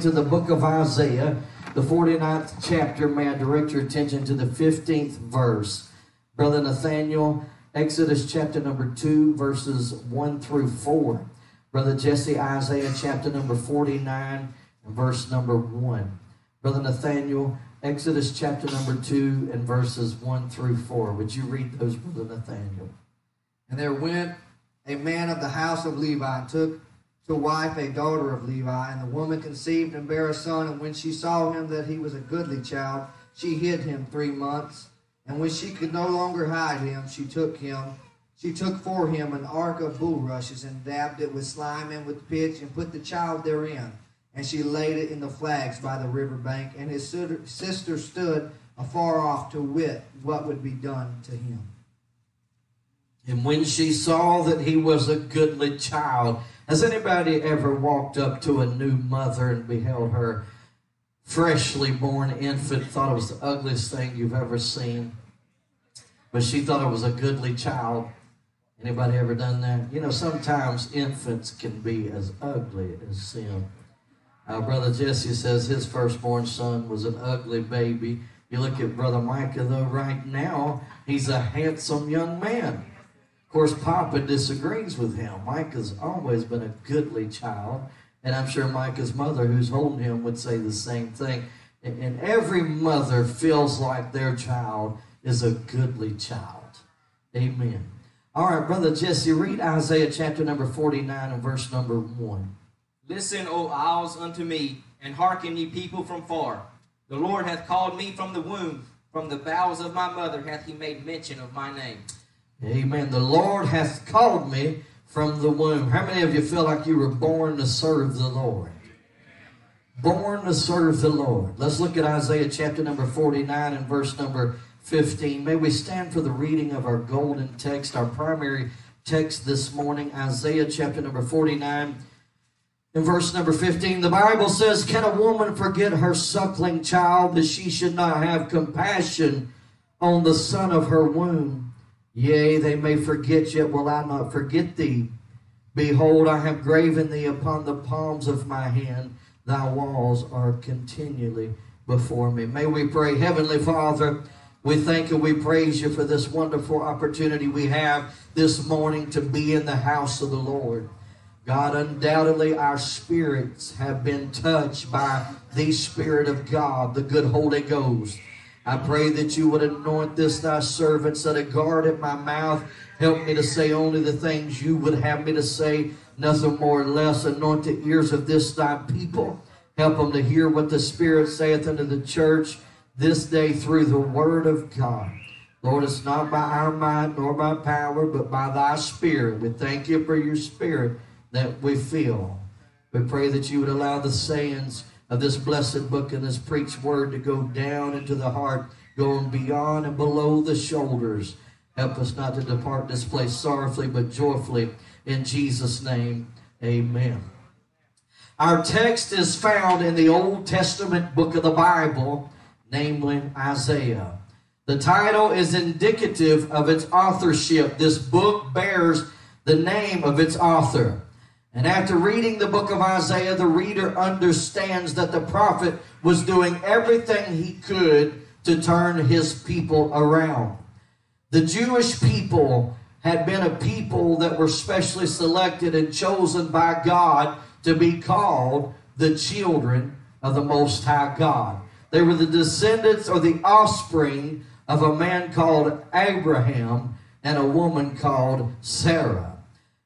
to the book of Isaiah, the 49th chapter. May I direct your attention to the 15th verse? Brother Nathaniel, Exodus chapter number 2, verses 1 through 4. Brother Jesse, Isaiah chapter number 49, verse number 1. Brother Nathaniel, Exodus chapter number 2 and verses 1 through 4. Would you read those, Brother Nathaniel? And there went a man of the house of Levi and took to wife a daughter of Levi. And the woman conceived and bare a son. And when she saw him that he was a goodly child, she hid him three months. And when she could no longer hide him, she took him. She took for him an ark of bulrushes and dabbed it with slime and with pitch and put the child therein. And she laid it in the flags by the river bank. And his sister stood afar off to wit what would be done to him. And when she saw that he was a goodly child, has anybody ever walked up to a new mother and beheld her freshly born infant, thought it was the ugliest thing you've ever seen? But she thought it was a goodly child. Anybody ever done that? You know, sometimes infants can be as ugly as sin. Our brother Jesse says his firstborn son was an ugly baby. You look at brother Micah, though, right now, he's a handsome young man. Of course, Papa disagrees with him. Micah's always been a goodly child, and I'm sure Micah's mother, who's holding him, would say the same thing. And every mother feels like their child is a goodly child. Amen. All right, Brother Jesse, read Isaiah chapter number 49 and verse number 1. Listen, O isles, unto me, and hearken, ye people from far. The Lord hath called me from the womb, from the bowels of my mother hath he made mention of my name. Amen. The Lord hath called me from the womb. How many of you feel like you were born to serve the Lord? Born to serve the Lord. Let's look at Isaiah chapter number 49 and verse number 15. May we stand for the reading of our golden text, our primary text this morning, Isaiah chapter number 49 in verse number 15, the Bible says, Can a woman forget her suckling child that she should not have compassion on the son of her womb? Yea, they may forget, yet will I not forget thee. Behold, I have graven thee upon the palms of my hand. Thy walls are continually before me. May we pray, Heavenly Father, we thank and we praise you for this wonderful opportunity we have this morning to be in the house of the Lord. God, undoubtedly our spirits have been touched by the Spirit of God, the good Holy Ghost. I pray that you would anoint this thy servant, set a guard at my mouth. Help me to say only the things you would have me to say, nothing more or less. Anoint the ears of this thy people. Help them to hear what the Spirit saith unto the church this day through the word of God. Lord, it's not by our might nor by power, but by thy Spirit. We thank you for your Spirit that we feel. We pray that you would allow the sayings of this blessed book and this preached word to go down into the heart, going beyond and below the shoulders. Help us not to depart this place sorrowfully but joyfully. In Jesus' name, amen. Our text is found in the Old Testament book of the Bible, namely Isaiah. The title is indicative of its authorship. This book bears the name of its author. And after reading the book of Isaiah, the reader understands that the prophet was doing everything he could to turn his people around. The Jewish people had been a people that were specially selected and chosen by God to be called the children of the Most High God. They were the descendants or the offspring of a man called Abraham and a woman called Sarah.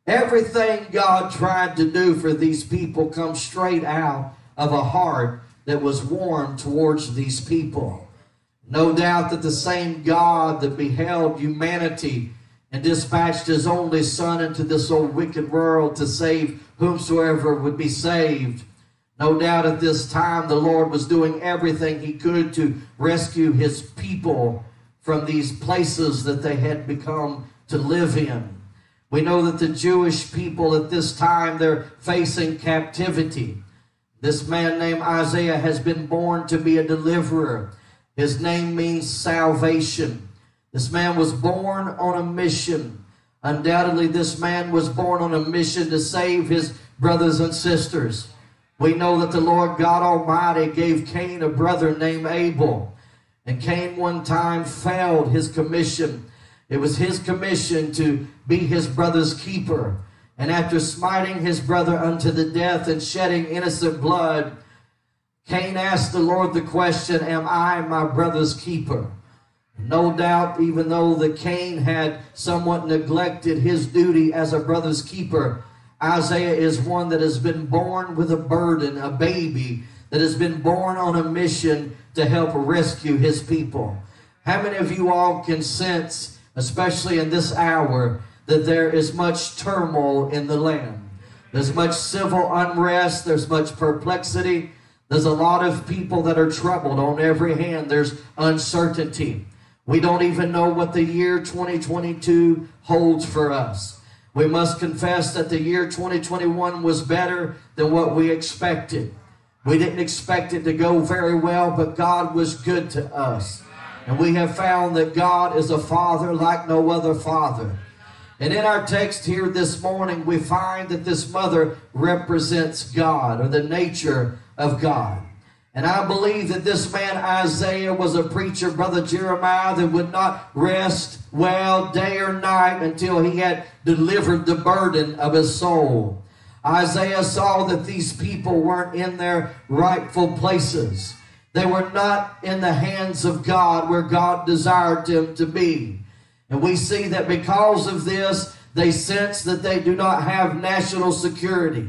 Everything God tried to do for these people comes straight out of a heart that was warm towards these people. No doubt that the same God that beheld humanity and dispatched his only Son into this old wicked world to save whomsoever would be saved. No doubt at this time the Lord was doing everything he could to rescue his people from these places that they had become to live in. We know that the Jewish people at this time, they're facing captivity. This man named Isaiah has been born to be a deliverer. His name means salvation. This man was born on a mission. Undoubtedly, this man was born on a mission to save his brothers and sisters. We know that the Lord God Almighty gave Cain a brother named Abel. And Cain one time failed his commission. It was his commission to be his brother's keeper. And after smiting his brother unto the death and shedding innocent blood, Cain asked the Lord the question, Am I my brother's keeper? No doubt, even though the Cain had somewhat neglected his duty as a brother's keeper, Isaiah is one that has been born with a burden, a baby that has been born on a mission to help rescue his people. How many of you all can sense, especially in this hour, that there is much turmoil in the land? There's much civil unrest, there's much perplexity, there's a lot of people that are troubled on every hand, there's uncertainty. We don't even know what the year 2022 holds for us. We must confess that the year 2021 was better than what we expected. We didn't expect it to go very well, but God was good to us. And we have found that God is a father like no other father. And in our text here this morning, we find that this mother represents God or the nature of God. And I believe that this man Isaiah was a preacher, Brother Jeremiah, that would not rest well day or night until he had delivered the burden of his soul. Isaiah saw that these people weren't in their rightful places. They were not in the hands of God where God desired them to be. And we see that because of this, they sense that they do not have national security.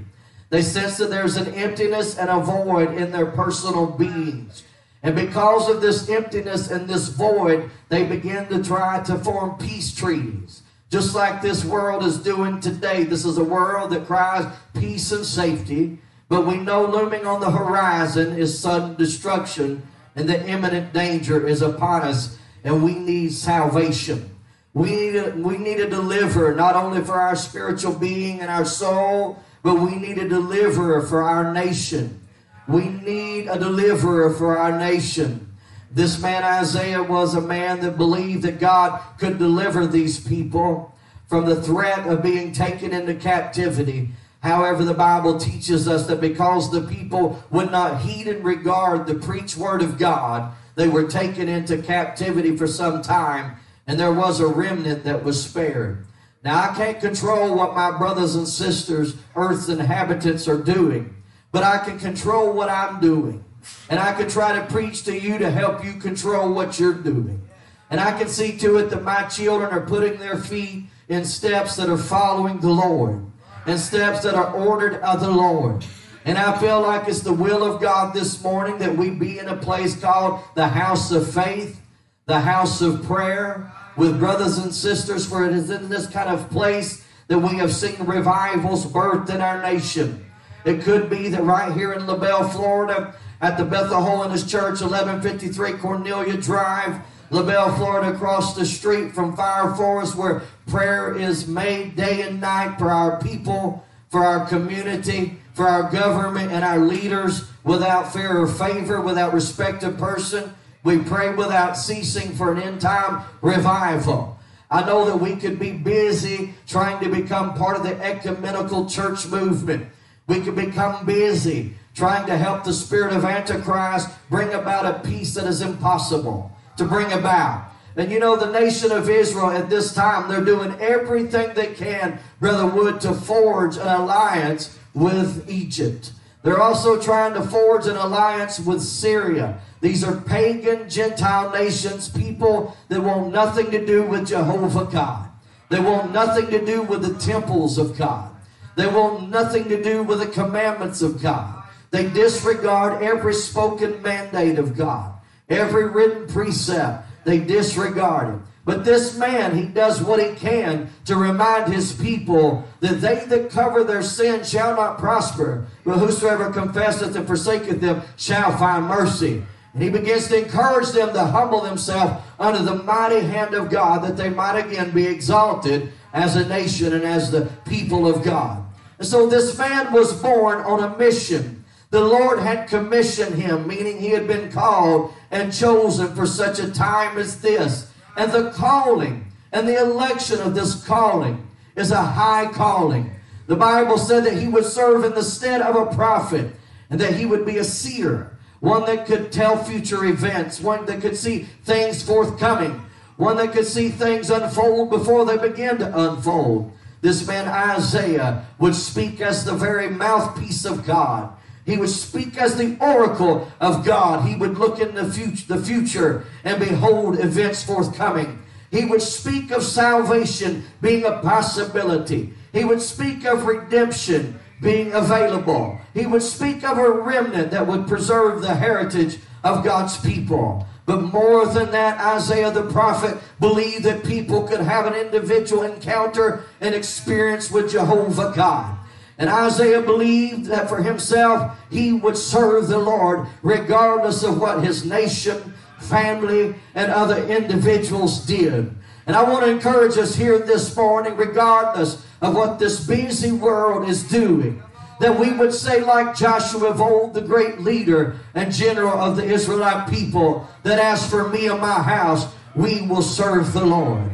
They sense that there's an emptiness and a void in their personal beings. And because of this emptiness and this void, they begin to try to form peace treaties. Just like this world is doing today. This is a world that cries peace and safety. But we know looming on the horizon is sudden destruction and the imminent danger is upon us. And we need salvation. We need, a, we need a deliverer, not only for our spiritual being and our soul, but we need a deliverer for our nation. We need a deliverer for our nation. This man Isaiah was a man that believed that God could deliver these people from the threat of being taken into captivity. However, the Bible teaches us that because the people would not heed and regard the preached word of God, they were taken into captivity for some time, and there was a remnant that was spared. Now, I can't control what my brothers and sisters, earth's inhabitants, are doing, but I can control what I'm doing. And I can try to preach to you to help you control what you're doing. And I can see to it that my children are putting their feet in steps that are following the Lord, and steps that are ordered of the Lord. And I feel like it's the will of God this morning that we be in a place called the house of faith, the house of prayer, with brothers and sisters, for it is in this kind of place that we have seen revivals birthed in our nation. It could be that right here in LaBelle, Florida, at the Bethel Holiness Church, 1153 Cornelia Drive, LaBelle, Florida, across the street from Fire Forest, where prayer is made day and night for our people, for our community, for our government and our leaders, without fear or favor, without respect of person. We pray without ceasing for an end time revival. I know that we could be busy trying to become part of the ecumenical church movement. We could become busy trying to help the spirit of Antichrist bring about a peace that is impossible to bring about. And you know, the nation of Israel at this time, they're doing everything they can, Brother Wood, to forge an alliance with Egypt. They're also trying to forge an alliance with Syria. These are pagan Gentile nations, people that want nothing to do with Jehovah God. They want nothing to do with the temples of God. They want nothing to do with the commandments of God. They disregard every spoken mandate of God, every written precept. They disregard it. But this man, he does what he can to remind his people that they that cover their sin shall not prosper, but whosoever confesseth and forsaketh them shall find mercy. And he begins to encourage them to humble themselves under the mighty hand of God that they might again be exalted as a nation and as the people of God. And so this man was born on a mission. The Lord had commissioned him, meaning he had been called and chosen for such a time as this. And the calling and the election of this calling is a high calling. The Bible said that he would serve in the stead of a prophet. and that he would be a seer, one that could tell future events, one that could see things forthcoming, one that could see things unfold before they begin to unfold. This man Isaiah would speak as the very mouthpiece of God. He would speak as the oracle of God. He would look in the future, the future and behold events forthcoming. He would speak of salvation being a possibility. He would speak of redemption being available. He would speak of a remnant that would preserve the heritage of God's people. But more than that, Isaiah the prophet believed that people could have an individual encounter and experience with Jehovah God. And Isaiah believed that for himself, he would serve the Lord regardless of what his nation, family, and other individuals did. And I want to encourage us here this morning, regardless of what this busy world is doing, that we would say, like Joshua of old, the great leader and general of the Israelite people, that as for me and my house, we will serve the Lord.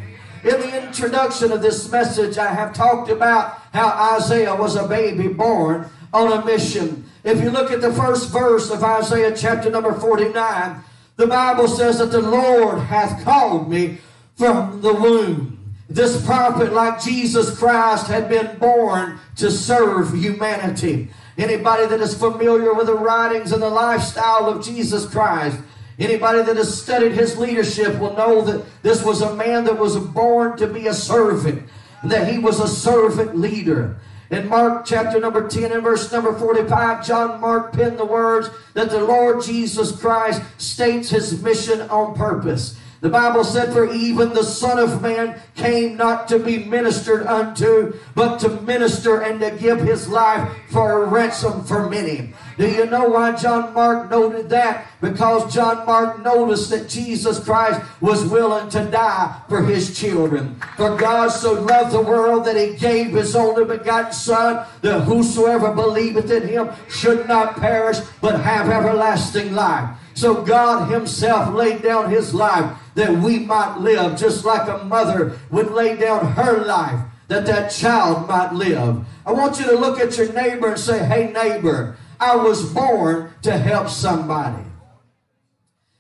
In the introduction of this message, I have talked about how Isaiah was a baby born on a mission. If you look at the first verse of Isaiah chapter number 49, the Bible says that the Lord hath called me from the womb. This prophet, like Jesus Christ, had been born to serve humanity. Anybody that is familiar with the writings and the lifestyle of Jesus Christ, anybody that has studied his leadership will know that this was a man that was born to be a servant, and that he was a servant leader. In Mark chapter number 10 and verse number 45, John Mark penned the words that the Lord Jesus Christ states his mission on purpose. The Bible said, For even the Son of Man came not to be ministered unto, but to minister and to give his life for a ransom for many. Do you know why John Mark noted that? Because John Mark noticed that Jesus Christ was willing to die for his children. For God so loved the world that he gave his only begotten Son, that whosoever believeth in him should not perish, but have everlasting life. So God himself laid down his life that we might live just like a mother would lay down her life that that child might live. I want you to look at your neighbor and say, hey neighbor, I was born to help somebody.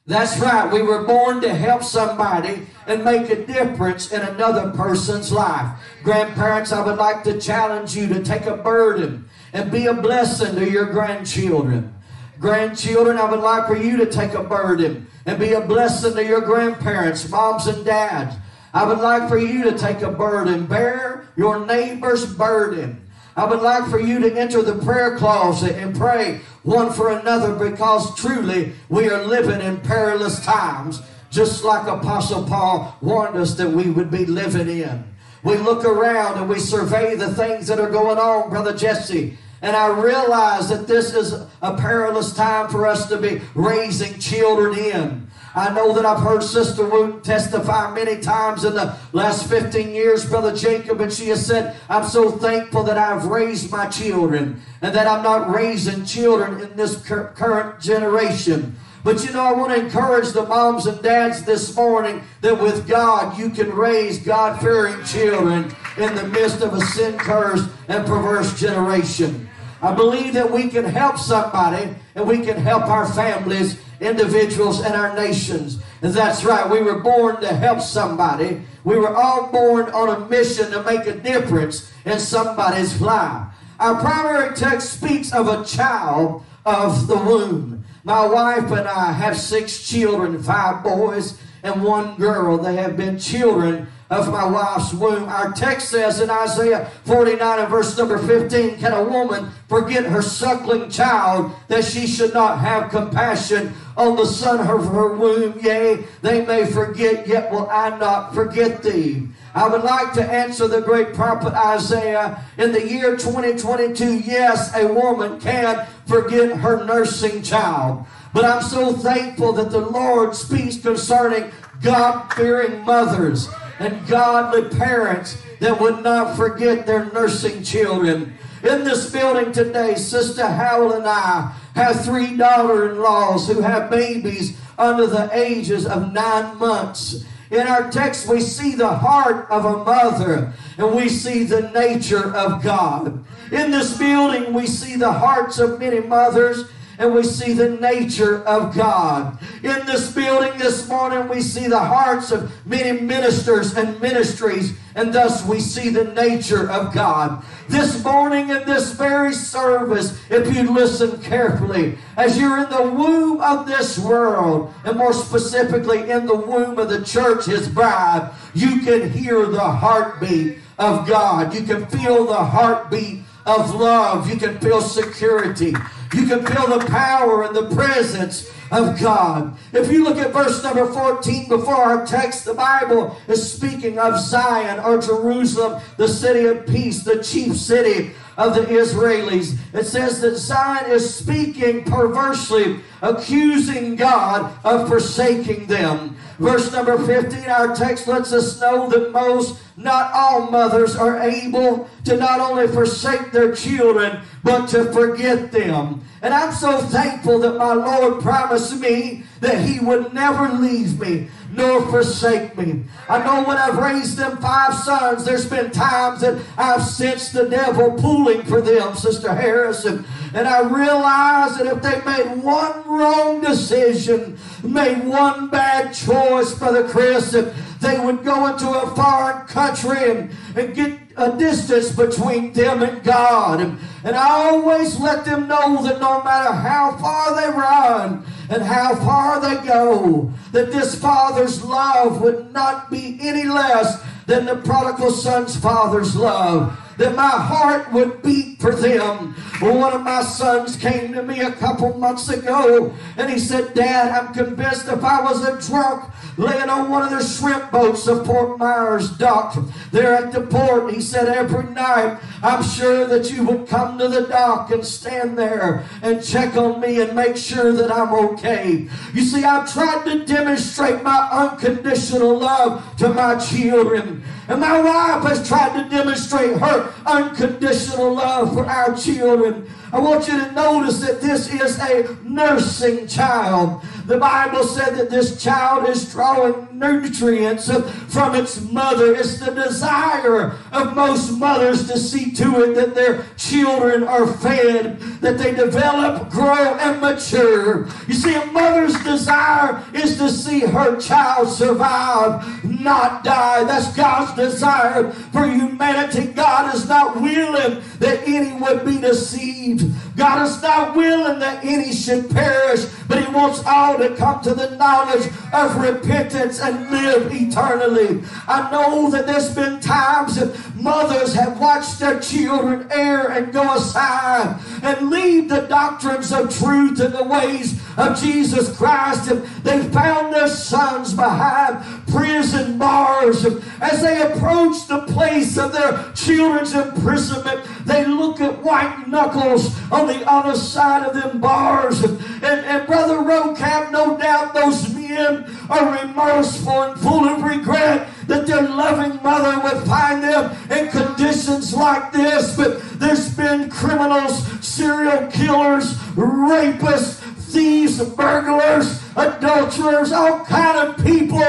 That's right. We were born to help somebody and make a difference in another person's life. Grandparents, I would like to challenge you to take a burden and be a blessing to your grandchildren. Grandchildren, I would like for you to take a burden and be a blessing to your grandparents, moms and dads. I would like for you to take a burden, bear your neighbor's burden. I would like for you to enter the prayer closet and pray one for another because truly we are living in perilous times, just like Apostle Paul warned us that we would be living in. We look around and we survey the things that are going on, Brother Jesse. And I realize that this is a perilous time for us to be raising children in. I know that I've heard Sister Wooten testify many times in the last 15 years, Brother Jacob, and she has said, I'm so thankful that I've raised my children and that I'm not raising children in this current generation. But you know, I want to encourage the moms and dads this morning that with God, you can raise God fearing children in the midst of a sin cursed and perverse generation. I believe that we can help somebody and we can help our families, individuals, and our nations. And that's right, we were born to help somebody. We were all born on a mission to make a difference in somebody's life. Our primary text speaks of a child of the womb. My wife and I have six children, five boys and one girl. They have been children of my wife's womb. Our text says in Isaiah 49 and verse number 15, Can a woman forget her suckling child that she should not have compassion on the son of her womb? Yea, they may forget, yet will I not forget thee. I would like to answer the great prophet Isaiah in the year 2022. Yes, a woman can forget her nursing child. But I'm so thankful that the Lord speaks concerning God fearing mothers and godly parents that would not forget their nursing children. In this building today, Sister Howell and I have three daughter in laws who have babies under the ages of nine months. In our text, we see the heart of a mother and we see the nature of God. In this building, we see the hearts of many mothers and we see the nature of God. In this building this morning, we see the hearts of many ministers and ministries, and thus we see the nature of God. This morning in this very service, if you listen carefully, as you're in the womb of this world, and more specifically in the womb of the church, his bride, you can hear the heartbeat of God. You can feel the heartbeat of love. You can feel security. You can feel the power and the presence of God. If you look at verse number 14 before our text, the Bible is speaking of Zion or Jerusalem, the city of peace, the chief city of the Israelis. It says that Zion is speaking perversely, accusing God of forsaking them. Verse number 15, our text lets us know that most, not all mothers, are able to not only forsake their children, but to forget them. And I'm so thankful that my Lord promised me that He would never leave me nor forsake me. I know when I've raised them five sons, there's been times that I've sensed the devil pulling for them, Sister Harrison. And I realize that if they made one wrong decision, made one bad choice, Brother Chris, that they would go into a foreign country and, and get a distance between them and God. And, I always let them know that no matter how far they run and how far they go, that this father's love would not be any less than the prodigal son's father's love that my heart would beat for them. One of my sons came to me a couple months ago and he said, Dad, I'm convinced if I was a drunk laying on one of the shrimp boats of Fort Myers dock there at the port, he said, every night I'm sure that you would come to the dock and stand there and check on me and make sure that I'm okay. You see, I've tried to demonstrate my unconditional love to my children. And my wife has tried to demonstrate her unconditional love for our children. I want you to notice that this is a nursing child. The Bible said that this child is drawing nutrients from its mother. It's the desire of most mothers to see to it that their children are fed, that they develop, grow, and mature. You see, a mother's desire is to see her child survive, not die. That's God's desire for humanity. God is not willing that any would be deceived. God is not willing that any should perish, but He wants all to come to the knowledge of repentance and live eternally. I know that there's been times mothers have watched their children err and go aside and leave the doctrines of truth and the ways of Jesus Christ, and they found their sons behind prison bars. As they approach the place of their children's imprisonment, they look at white knuckles on the other side of them bars. And, and, and Brother Roadcap, no doubt those men are remorseful and full of regret that their loving mother would find them in conditions like this. But there's been criminals, serial killers, rapists, thieves, burglars, adulterers, all kind of people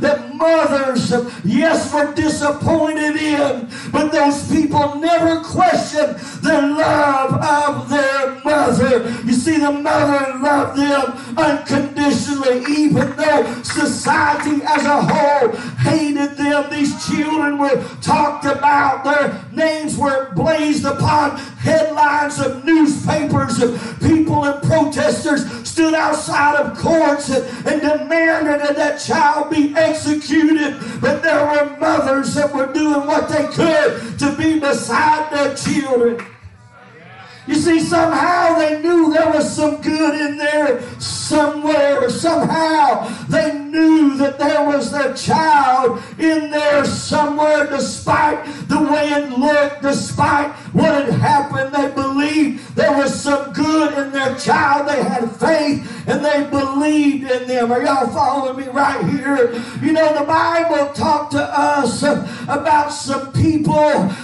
that mothers, yes, were disappointed in, but those people never questioned the love of their mother. You see, the mother loved them unconditionally, even though society as a whole hated them. These children were talked about, their names were blazed upon headlines of newspapers, people and protesters stood outside of courts and, and demanded that that child be executed. But there were mothers that were doing what they could to be beside their children. You see, somehow they knew there was some good in there somewhere. Somehow they knew that there was their child in there somewhere, despite the way it looked, despite what had happened. They believed there was some good in their child. They had faith and they believed in them. Are y'all following me right here? You know, the Bible talked to us about some people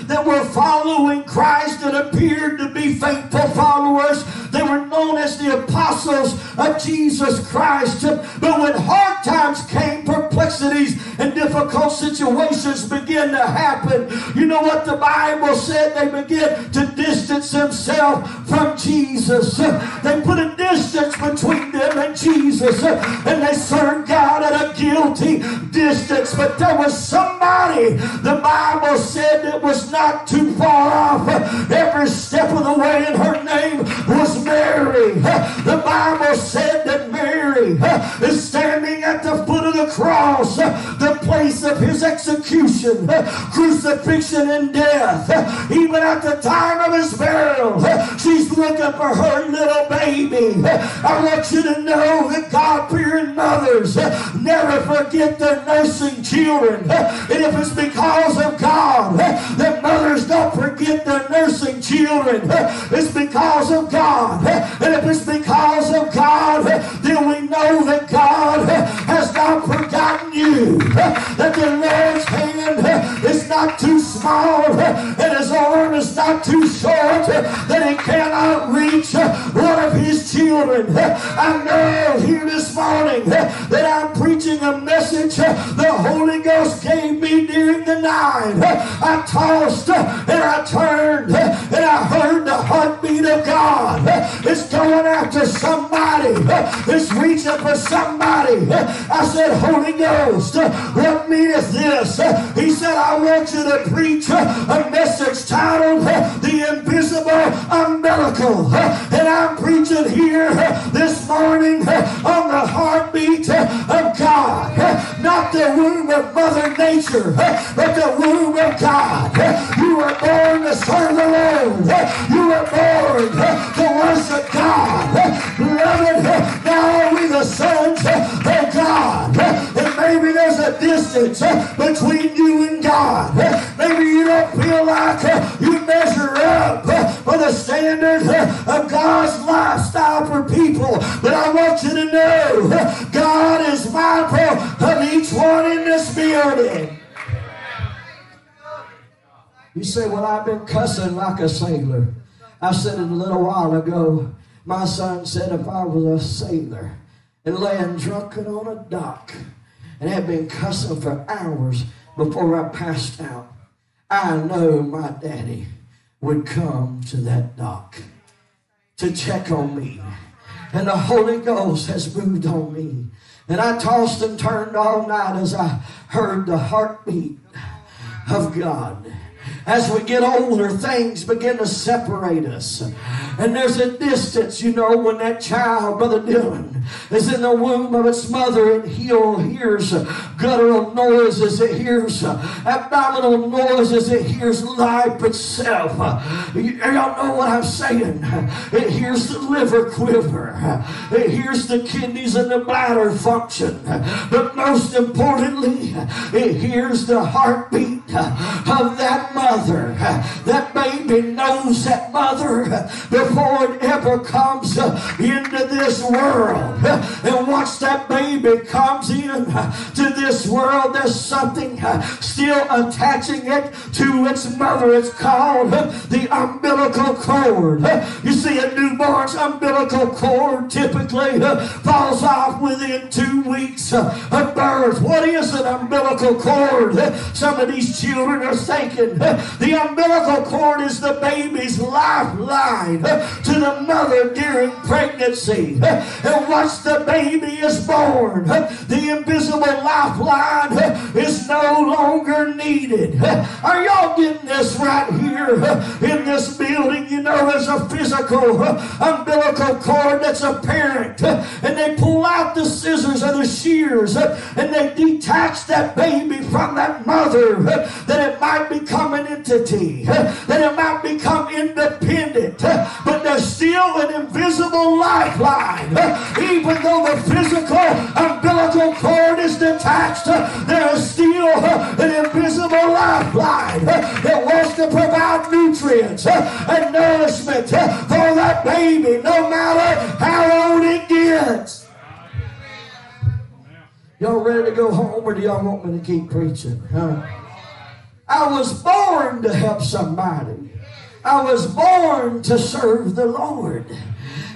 that were following Christ that appeared to be faithful followers. They were known as the apostles of Jesus Christ. But when hard times came, perplexities and difficult situations begin to happen, you know what the Bible said? They begin to distance themselves from Jesus. They put a distance between them and Jesus, and they served God at a guilty distance. But there was somebody, the Bible said, that was not too far off every step of the way, and her name was Mary. The Bible said that Mary is standing at the foot of the cross, the place of his execution, crucifixion, and death. Even at the time of his burial, she's looking for her little baby. I want you to know that God fearing mothers never forget their nursing children. And if it's because of God that mothers don't forget their nursing children, it's because of God. And if it's because of God, then we know that God has not forgotten you. That the Lord's hand is not too small and his arm is not too short that he cannot reach one of his children. I know here this morning that I'm preaching a message the Holy Ghost gave me during the night. I tossed and I turned and I heard the heartbeat of God. It's going after somebody. It's reaching for somebody. I said, Holy Ghost, what meaneth this? He said, I want you to preach a message titled The Invisible Umbilical. And I'm preaching here this morning on the heartbeat of God. The womb of Mother Nature, but the womb of God. You were born to serve the Lord. You were born to worship God. Beloved, now are we the sons of God. And maybe there's a distance between you and God. Maybe you don't feel like you measure up for the standard of God's lifestyle for people. But I want you to know God is mindful of each one in this building. You say, Well, I've been cussing like a sailor. I said it a little while ago. My son said if I was a sailor and laying drunken on a dock and had been cussing for hours before I passed out, I know my daddy would come to that dock to check on me. And the Holy Ghost has moved on me. And I tossed and turned all night as I heard the heartbeat of God. As we get older, things begin to separate us. And there's a distance, you know, when that child, Brother Dylan, is in the womb of its mother and he hears guttural noises, it hears abdominal noises, it hears life itself. Y'all know what I'm saying. It hears the liver quiver. It hears the kidneys and the bladder function. But most importantly, it hears the heartbeat of that mother. That baby knows that mother before it ever comes into this world. And once that baby comes in to this world, there's something still attaching it to its mother. It's called the umbilical cord. You see, a newborn's umbilical cord typically falls off within two weeks of birth. What is an umbilical cord? Some of these children are thinking the umbilical cord is the baby's lifeline to the mother during pregnancy. And once the baby is born, the invisible lifeline is no longer needed. Are y'all getting this right here in this building? You know, there's a physical umbilical cord that's apparent, and they pull out the scissors or the shears and they detach that baby from that mother that it might become an entity, that it might become independent, but there's still an invisible lifeline. Even though the physical umbilical cord is detached, there is still an invisible lifeline that wants to provide nutrients and nourishment for that baby, no matter how old it gets. Y'all ready to go home or do y'all want me to keep preaching? Huh? I was born to help somebody. I was born to serve the Lord.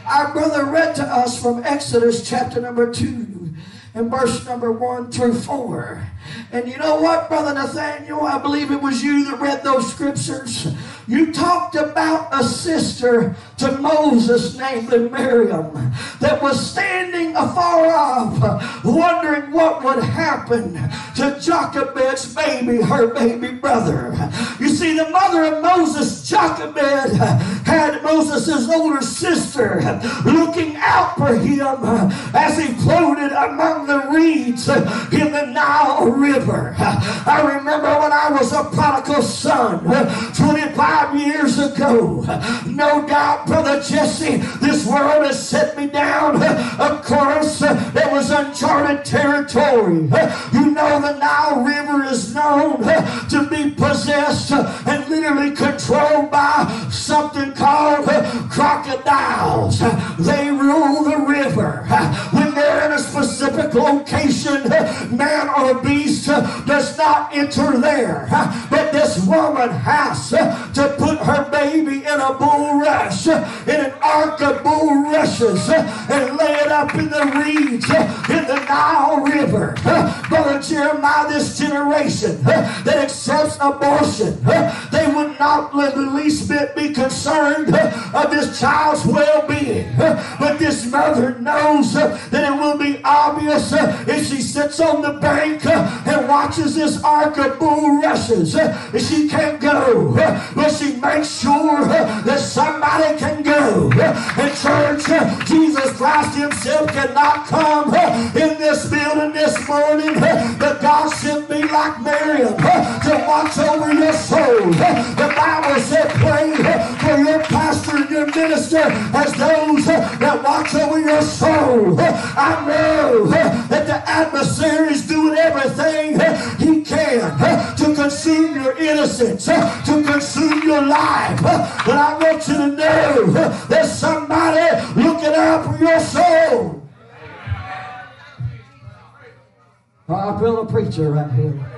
Our brother read to us from Exodus chapter number 2 and verse number one through four. And you know what, Brother Nathaniel? I believe it was you that read those scriptures. You talked about a sister to Moses, namely Miriam, that was standing afar off, wondering what would happen to Jochebed's baby, her baby brother. You see, the mother of Moses, Jochebed, had Moses' older sister looking out for him as he floated among the reeds in the Nile River. I remember when I was a prodigal son 25 years ago. No doubt, Brother Jesse, this world has set me down. Of course, it was uncharted territory. You know, the Nile River is known to be possessed and literally controlled by something called crocodiles. They rule the river. When they're in a specific location, man or beast does not enter there. But this woman has to put her baby in a bulrush, in an ark of bulrushes, and lay it up in the reeds in the Nile River. Brother Jeremiah, this generation that accepts abortion, they would not let the least bit be concerned of this child's well-being. But this mother knows that it will be obvious if she sits on the bank uh, and watches this ark of bulrushes. Uh, she can't go, uh, but she makes sure that somebody can go. In church, Jesus Christ himself cannot come in this building this morning, but God sent me like Miriam to watch over your soul. The Bible said, pray for your pastor and your minister as those that watch over your soul. I know that the adversary is doing everything he can to consume your innocence, to consume your life. But I want you to know there's somebody looking out for your soul. I feel a preacher right here.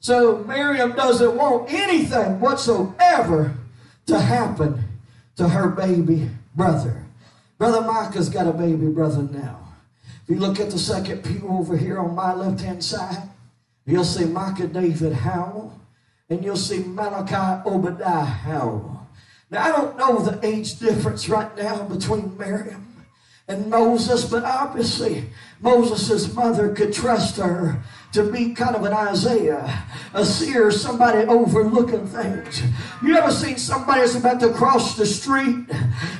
So Miriam doesn't want anything whatsoever to happen to her baby brother. Brother Micah's got a baby brother now. If you look at the second pew over here on my left hand side, you'll see Micah David Howell, and you'll see Malachi Obadiah Howell. Now, I don't know the age difference right now between Miriam and Moses, but obviously Moses' mother could trust her to be kind of an Isaiah, a seer, somebody overlooking things. You ever seen somebody that's about to cross the street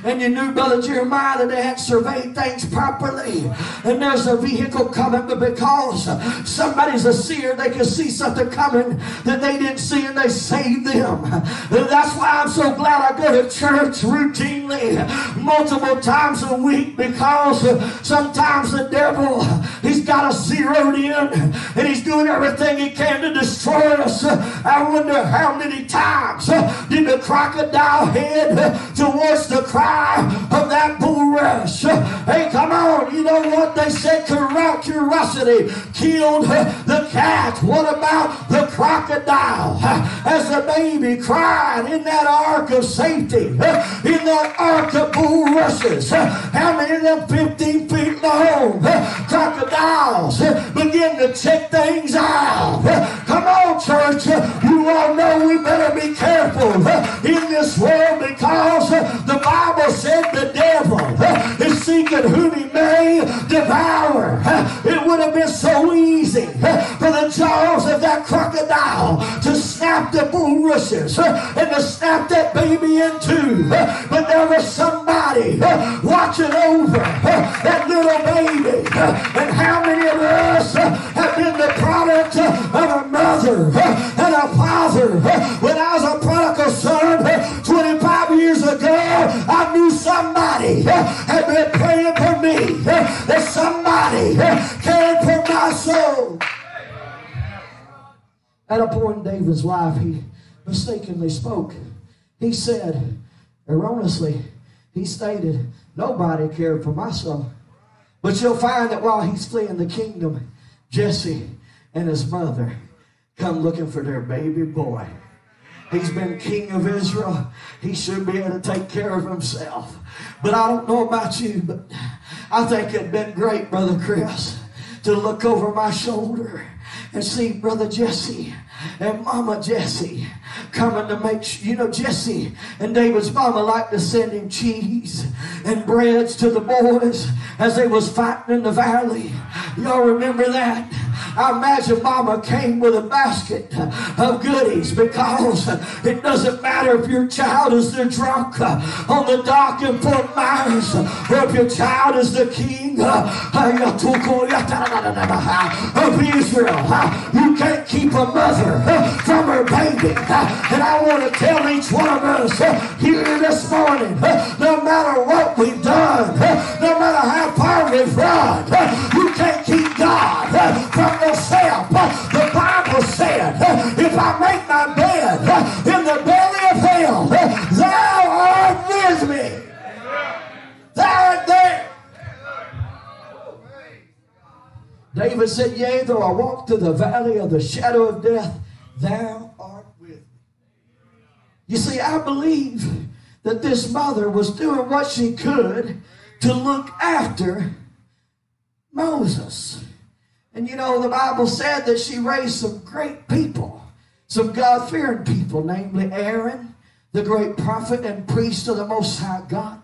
and you knew, Brother Jeremiah, that they had surveyed things properly and there's a vehicle coming, but because somebody's a seer, they can see something coming that they didn't see and they saved them. That's why I'm so glad I go to church routinely multiple times a week because sometimes the devil, he's got us zeroed in and he's doing everything he can to destroy us. I wonder how many times did the crocodile head towards the cry of that bulrush? Hey, come on. You know what they said? Curiosity killed the cat. What about the crocodile? As the baby cried in that ark of safety, in that ark of bulrushes, how many of them 15 feet long crocodiles begin to check things out. Come on, church. You all know we better be careful in this world because the Bible said the devil is seeking whom he may devour. It would have been so easy for the jaws of that crocodile to snap the bulrushes and to snap that baby in two. But there was somebody watching over that little baby. And how many of us have been the product of a mother and a father. When I was a prodigal son 25 years ago, I knew somebody had been praying for me. That somebody cared for my soul. At a point in David's life, he mistakenly spoke. He said, erroneously, he stated, Nobody cared for my soul. But you'll find that while he's fleeing the kingdom, Jesse and his mother come looking for their baby boy. He's been king of Israel. He should be able to take care of himself. But I don't know about you, but I think it'd been great, Brother Chris, to look over my shoulder and see Brother Jesse and Mama Jesse coming to make sure, you know, Jesse and David's mama liked to send him cheese and breads to the boys as they was fighting in the valley. Y'all remember that? I imagine mama came with a basket of goodies because it doesn't matter if your child is the drunk on the dock in Fort Myers or if your child is the king of Israel. You can't keep a mother from her baby. And I want to tell each one of us here this morning, no matter what we've done, no matter how far we've run, you can't keep God from yourself. The Bible said, if I make my bed in the belly of hell, thou art with me. Thou art there. David said, Yea, though I walk through the valley of the shadow of death, thou art with me. You see, I believe that this mother was doing what she could to look after Moses. And you know, the Bible said that she raised some great people, some God fearing people, namely Aaron, the great prophet and priest of the Most High God,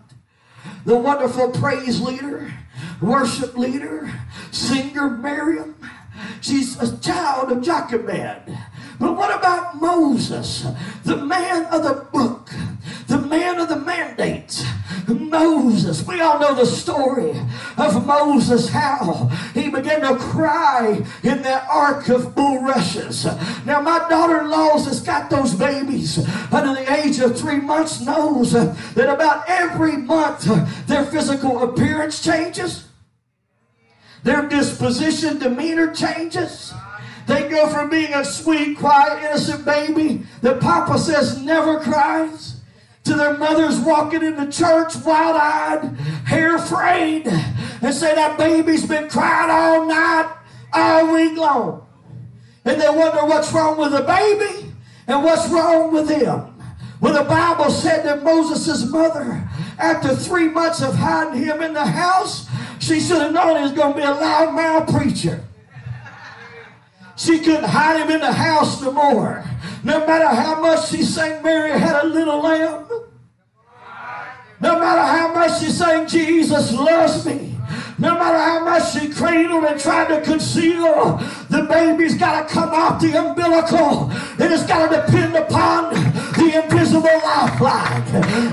the wonderful praise leader, worship leader, singer Miriam. She's a child of Jochebed. But what about Moses, the man of the book, Moses, we all know the story of Moses, how he began to cry in that ark of bulrushes. Now, my daughter in laws that's got those babies under the age of three months knows that about every month their physical appearance changes, their disposition, demeanor changes. They go from being a sweet, quiet, innocent baby that Papa says never cries to their mothers walking into church wild-eyed, hair frayed, and say that baby's been crying all night, all week long. And they wonder what's wrong with the baby and what's wrong with them. Well, the Bible said that Moses' mother, after three months of hiding him in the house, she should have known he was going to be a loudmouth preacher. She couldn't hide him in the house no more. No matter how much she sang Mary had a little lamb. No matter how much she sang Jesus loves me. No matter how much she cradled and tried to conceal, the baby's got to come off the umbilical. And it's got to depend upon the invisible lifeline.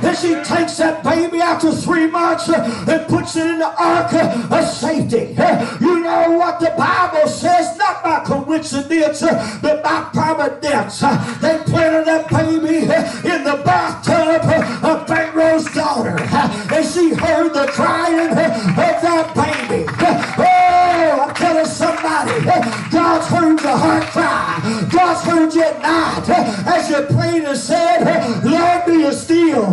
And she takes that baby after three months and puts it in the ark of safety. You know what the Bible says? Not by coincidence, but by providence. They planted that baby in the bathtub of Pharaoh's daughter. And she heard the crying of that baby. Oh, I'm telling somebody, God's heard your heart cry. God's heard you at night as you prayed and said, Lord, be still.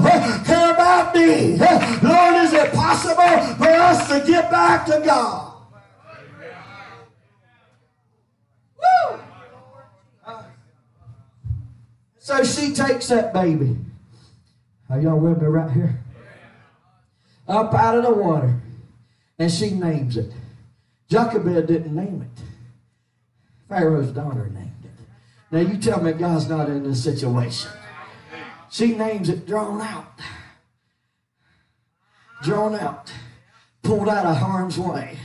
Care about me. Lord, is it possible for us to get back to God? Woo! So she takes that baby. Are y'all with me right here? Up out of the water. And she names it. Jochebed didn't name it. Pharaoh's daughter named it. Now you tell me God's not in this situation. She names it drawn out. Drawn out. Pulled out of harm's way.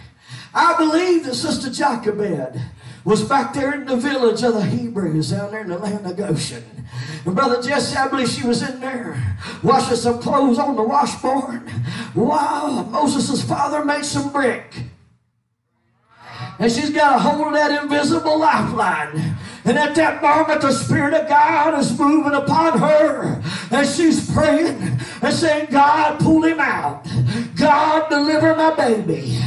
I believe that Sister Jochebed was back there in the village of the Hebrews down there in the land of Goshen. Brother Jesse, I believe she was in there washing some clothes on the washboard while Moses' father made some brick. And she's got a hold of that invisible lifeline. And at that moment, the Spirit of God is moving upon her. And she's praying and saying, God, pull him out. God, deliver my baby.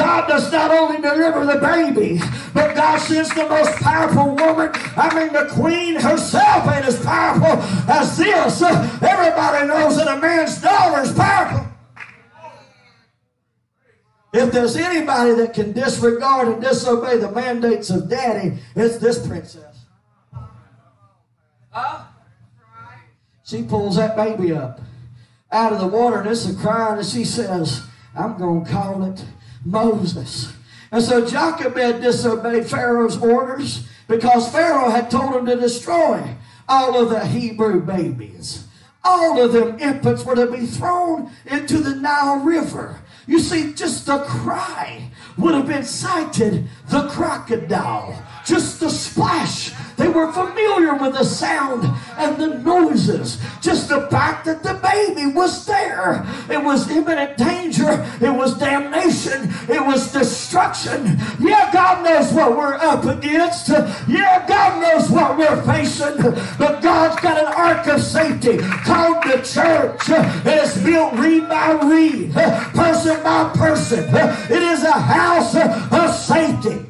God does not only deliver the baby, but God sends the most powerful woman. I mean, the queen herself ain't as powerful as this. Everybody knows that a man's daughter is powerful. If there's anybody that can disregard and disobey the mandates of daddy, it's this princess. Huh? She pulls that baby up out of the water and it's a crying and she says, I'm going to call it Moses. And so Jochebed disobeyed Pharaoh's orders because Pharaoh had told him to destroy all of the Hebrew babies. All of them infants were to be thrown into the Nile River. You see, just the cry would have incited the crocodile. Just the splash. They were familiar with the sound and the noises. Just the fact that the baby was there. It was imminent danger. It was damnation. It was destruction. Yeah, God knows what we're up against. Yeah, God knows what we're facing. But God's got an ark of safety called the church. It's built reed by reed, person by person. It is a house of safety.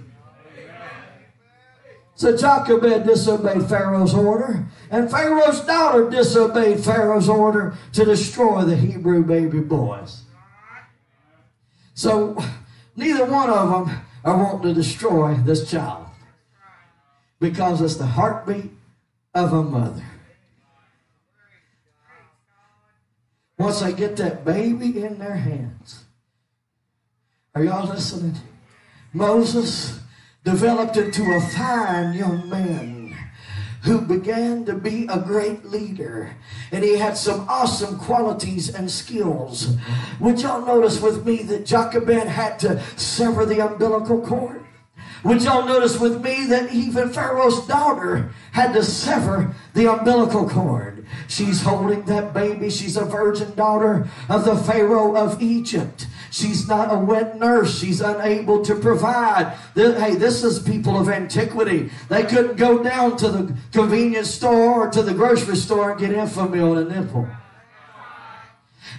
So Jochebed disobeyed Pharaoh's order, and Pharaoh's daughter disobeyed Pharaoh's order to destroy the Hebrew baby boys. So neither one of them are wanting to destroy this child because it's the heartbeat of a mother. Once they get that baby in their hands, are y'all listening? Moses developed into a fine young man who began to be a great leader. And he had some awesome qualities and skills. Would y'all notice with me that Jochebed had to sever the umbilical cord? Would y'all notice with me that even Pharaoh's daughter had to sever the umbilical cord? She's holding that baby. She's a virgin daughter of the Pharaoh of Egypt. She's not a wet nurse. She's unable to provide. Hey, this is people of antiquity. They couldn't go down to the convenience store or to the grocery store and get Enfamil and a nipple.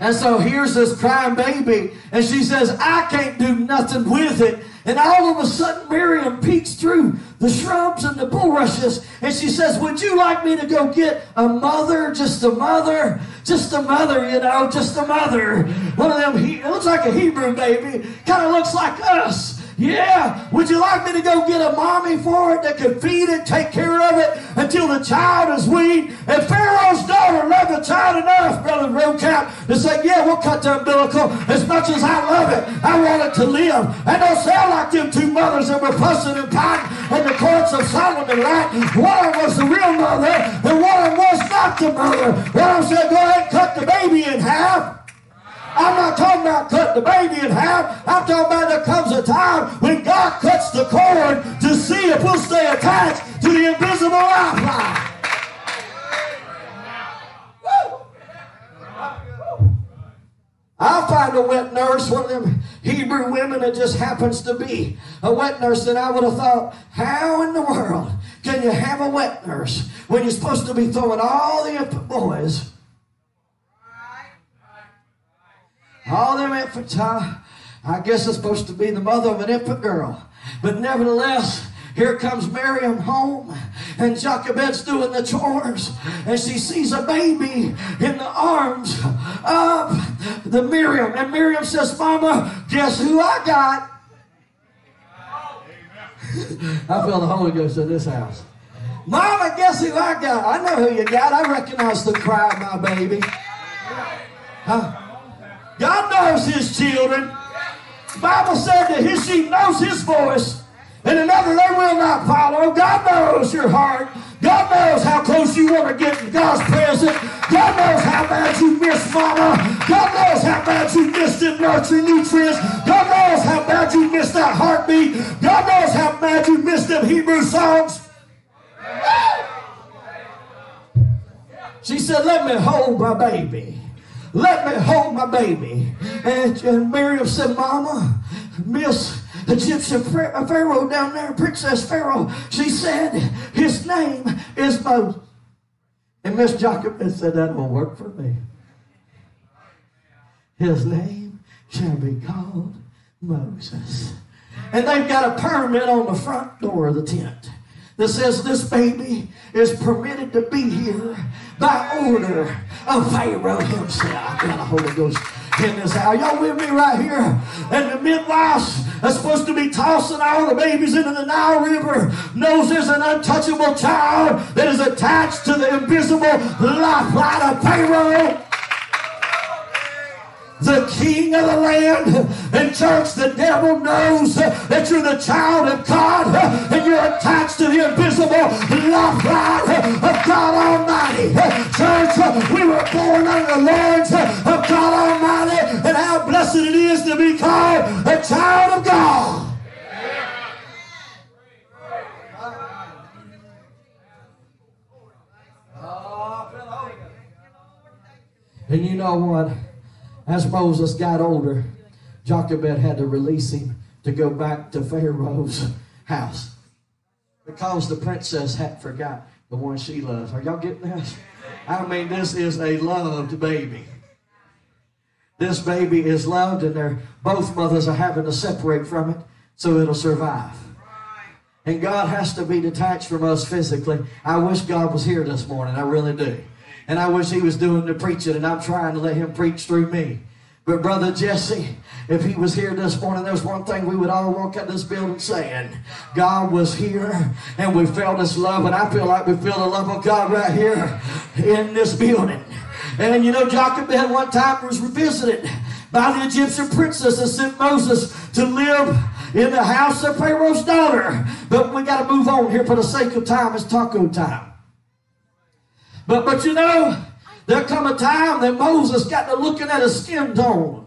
And so here's this crying baby, and she says, I can't do nothing with it. And all of a sudden, Miriam peeks through the shrubs and the bulrushes, and she says, Would you like me to go get a mother? Just a mother? Just a mother, you know, just a mother. One of them, it looks like a Hebrew baby, kind of looks like us. Yeah. Would you like me to go get a mommy for it that can feed it, take care of it until the child is weaned? And Pharaoh's daughter loved the child enough, Brother Roadcap, to say, yeah, we'll cut the umbilical as much as I love it. I want it to live. And don't sound like them two mothers that were fussing and fighting in the courts of Solomon, right? One of was the real mother, and one of was not the mother. One them said, go ahead and cut the baby in half. I'm not talking about cutting the baby in half. I'm talking about there comes a time when God cuts the cord to see if we'll stay attached to the invisible lifeline. I'll find a wet nurse, one of them Hebrew women that just happens to be a wet nurse, and I would have thought, how in the world can you have a wet nurse when you're supposed to be throwing all the boys All them infants, huh? I guess it's supposed to be the mother of an infant girl. But nevertheless, here comes Miriam home, and Jochebed's doing the chores, and she sees a baby in the arms of the Miriam. And Miriam says, Mama, guess who I got? I feel the Holy Ghost in this house. Mama, guess who I got? I know who you got. I recognize the cry of my baby. Huh? God knows his children. The Bible said that his sheep knows his voice, and another they will not follow. God knows your heart. God knows how close you want to get in God's presence. God knows how bad you miss mama. God knows how bad you miss them nurturing nutrients. God knows how bad you miss that heartbeat. God knows how bad you miss them Hebrew songs. She said, let me hold my baby. Let me hold my baby. And, and Miriam said, Mama, Miss Egyptian uh, Pharaoh down there, Princess Pharaoh, she said, his name is Moses. And Miss Jochebed said, that will work for me. His name shall be called Moses. And they've got a permit on the front door of the tent that says this baby is permitted to be here by order of Pharaoh himself. I got a Holy Ghost in this house. Y'all with me right here? And the midwives are supposed to be tossing all the babies into the Nile River knows there's an untouchable child that is attached to the invisible lifeline of Pharaoh. The king of the land. And church, the devil knows that you're the child of God and you're attached to the invisible lifeline of God Almighty. Church, we were born under the Lord's of God Almighty and how blessed it is to be called a child of God. And you know what? As Moses got older, Jochebed had to release him to go back to Pharaoh's house because the princess had forgot the one she loves. Are y'all getting this? I mean, this is a loved baby. This baby is loved, and they're both mothers are having to separate from it so it'll survive. And God has to be detached from us physically. I wish God was here this morning. I really do. And I wish he was doing the preaching, and I'm trying to let him preach through me. But Brother Jesse, if he was here this morning, there's one thing we would all walk out this building saying. God was here and we felt his love, and I feel like we feel the love of God right here in this building. And you know, Jochebed one time was visited by the Egyptian princess that sent Moses to live in the house of Pharaoh's daughter. But we got to move on here for the sake of time. It's taco time. But, but you know, there come a time that Moses got to looking at his skin tone.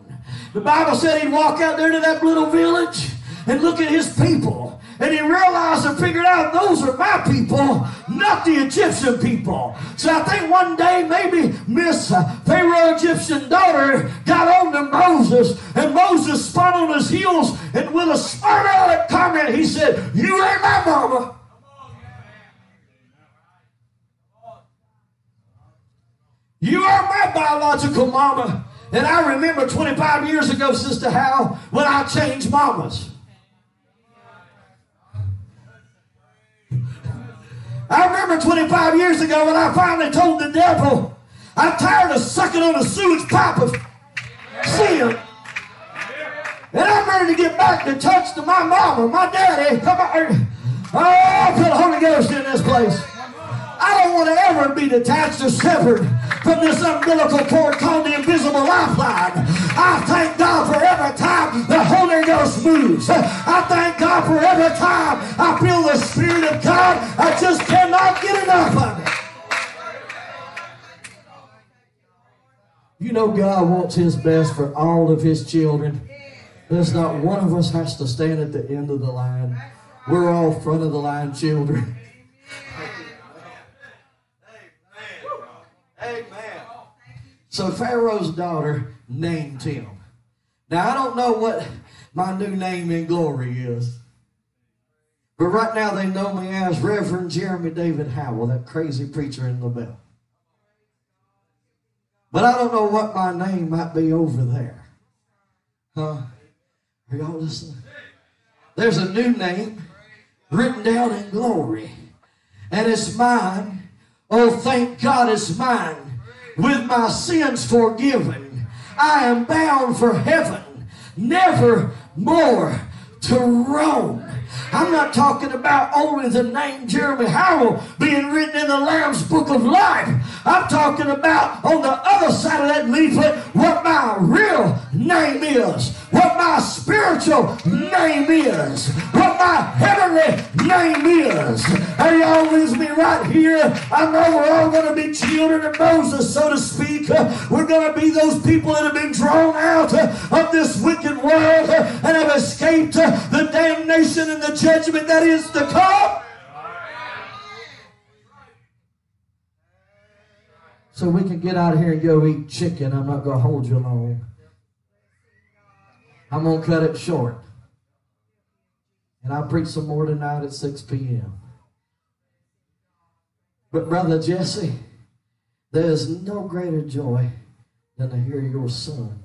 The Bible said he'd walk out there to that little village and look at his people. And he realized and figured out those are my people, not the Egyptian people. So I think one day maybe Miss Pharaoh Egyptian daughter got on to Moses, and Moses spun on his heels, and with a smart aleck comment, he said, You ain't my mama. You are my biological mama. And I remember 25 years ago, Sister Hal, when I changed mamas. I remember 25 years ago when I finally told the devil, I'm tired of sucking on a sewage pipe of sin. And I'm ready to get back to touch to my mama, my daddy. Come on. Oh, I feel the Holy Ghost in this place. I don't want to ever be detached or severed from this umbilical cord called the invisible lifeline. I thank God for every time the Holy Ghost moves. I thank God for every time I feel the Spirit of God. I just cannot get enough of it. You know God wants his best for all of his children. There's not one of us has to stand at the end of the line. We're all front of the line children. So Pharaoh's daughter named him. Now, I don't know what my new name in glory is. But right now they know me as Reverend Jeremy David Howell, that crazy preacher in the bell. But I don't know what my name might be over there. Huh? Are y'all listening? There's a new name written down in glory. And it's mine. Oh, thank God it's mine with my sins forgiven. I am bound for heaven, never more to roam. I'm not talking about only the name Jeremy Howell being written in the Lamb's Book of Life. I'm talking about on the other side of that leaflet what my real name is, what my spiritual name is, what my heavenly name is. Are y'all with me right here? I know we're all going to be children of Moses, so to speak. We're going to be those people that have been drawn out of this wicked world and have escaped the damnation and the judgment that is to come. So we can get out of here and go eat chicken. I'm not going to hold you long. I'm going to cut it short. And I'll preach some more tonight at 6 p.m. But, Brother Jesse, there is no greater joy than to hear your son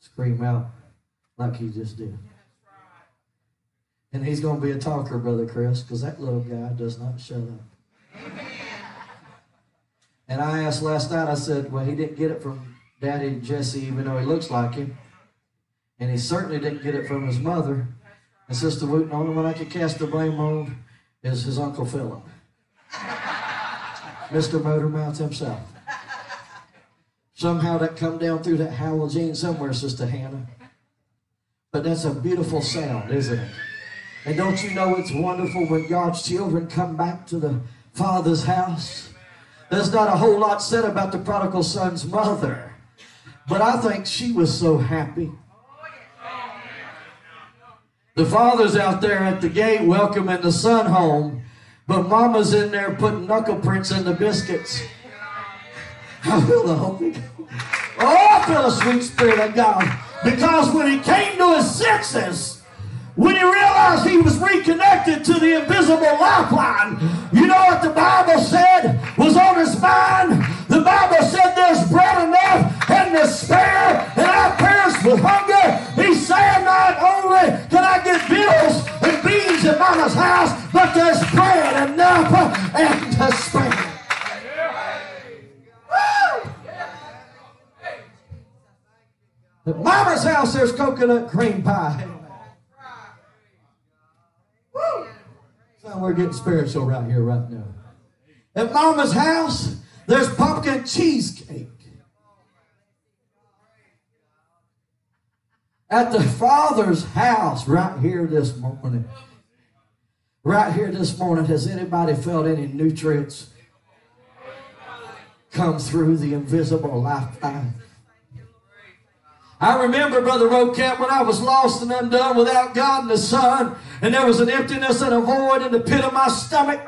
scream out like he just did. And he's going to be a talker, Brother Chris, because that little guy does not shut up. And I asked last night, I said, well, he didn't get it from Daddy Jesse, even though he looks like him. And he certainly didn't get it from his mother. And Sister Wooten, the only one I can cast the blame on is his Uncle Philip. Mr. Motormouth himself. Somehow that come down through that Halloween somewhere, Sister Hannah. But that's a beautiful sound, isn't it? And don't you know it's wonderful when God's children come back to the Father's house? There's not a whole lot said about the prodigal son's mother, but I think she was so happy. The father's out there at the gate welcoming the son home, but mama's in there putting knuckle prints in the biscuits. I feel the Holy Ghost. Oh, I feel the sweet spirit of God. Because when he came to his senses, when he realized he was reconnected to the invisible lifeline, you know what the Bible said was on his mind? The Bible said there's bread enough and to spare, and I perish with hunger. He's saying not only can I get bills and beans at mama's house, but there's bread enough and to spare. At mama's house, there's coconut cream pie. Woo! So we're getting spiritual right here, right now. At mama's house, there's pumpkin cheesecake. At the father's house, right here this morning. Right here this morning, has anybody felt any nutrients come through the invisible lifeline? I remember, Brother Roquette, when I was lost and undone without God and the Son, and there was an emptiness and a void in the pit of my stomach.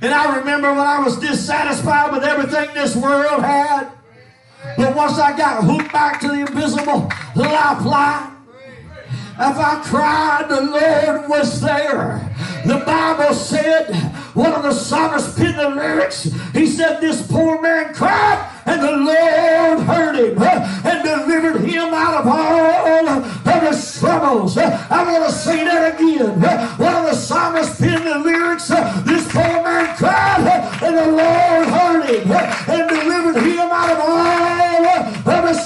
And I remember when I was dissatisfied with everything this world had. But once I got hooked back to the invisible lifeline, if I cried, the Lord was there. The Bible said, one of the psalmists penned the lyrics. He said, This poor man cried, and the Lord heard him and delivered him out of all of his troubles. I want to say that again. One of the psalmists penned the lyrics. This poor man cried, and the Lord heard him and delivered him out of all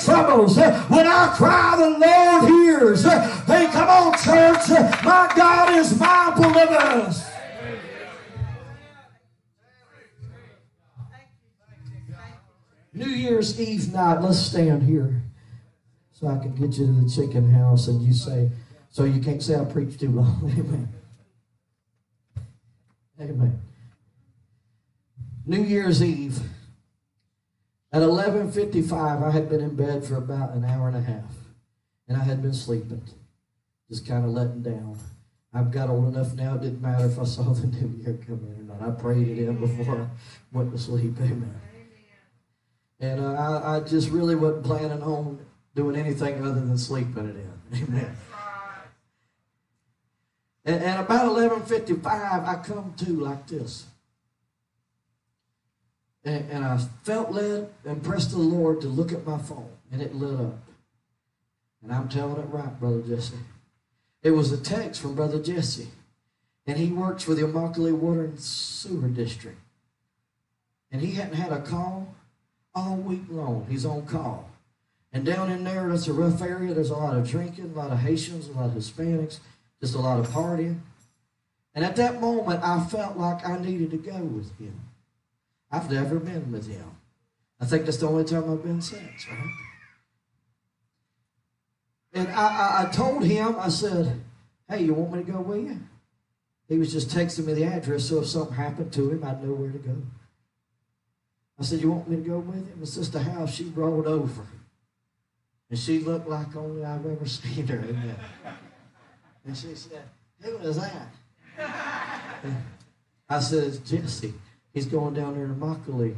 troubles. When I cry, the Lord hears. Hey, come on, church. My God is mindful of us. New Year's Eve night, let's stand here so I can get you to the chicken house and you say, so you can't say I preached too long. Amen. Amen. New Year's Eve. At 11.55, I had been in bed for about an hour and a half. And I had been sleeping, just kind of letting down. I've got old enough now, it didn't matter if I saw the new year coming or not. I prayed it in before I went to sleep. Amen. And uh, I, I just really wasn't planning on doing anything other than sleeping it in. Amen. And, and about 11.55, I come to like this. And, and I felt led and pressed the Lord to look at my phone, and it lit up. And I'm telling it right, Brother Jesse. It was a text from Brother Jesse, and he works for the Immokalee Water and Sewer District. And he hadn't had a call all week long. He's on call. And down in there, that's a rough area. There's a lot of drinking, a lot of Haitians, a lot of Hispanics, just a lot of partying. And at that moment, I felt like I needed to go with him. I've never been with him. I think that's the only time I've been since, right? And I, I, I told him, I said, hey, you want me to go with you? He was just texting me the address, so if something happened to him, I'd know where to go. I said, you want me to go with him? And Sister House, she rolled over. And she looked like only I've ever seen her. And she said, who is that? I said, it's Jesse. He's going down there to Immokalee.